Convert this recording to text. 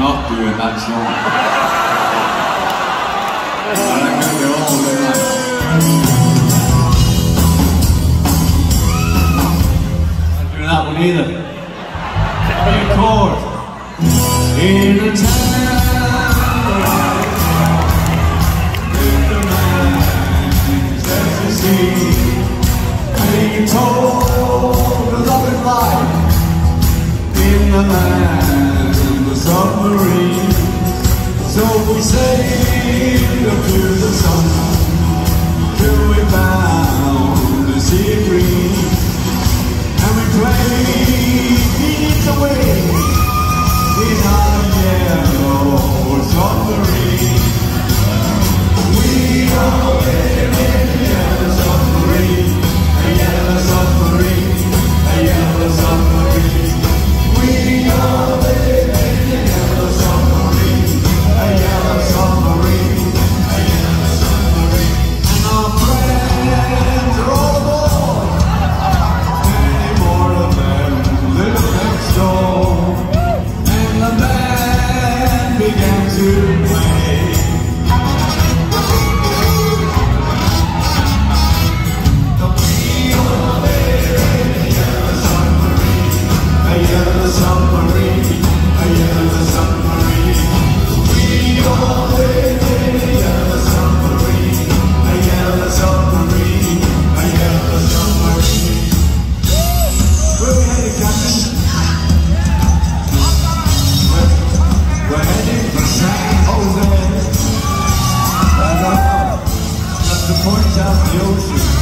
not doing that song. and I can be all in Not doing that one either. Being told of life in the submarine. So we sailed out the ocean.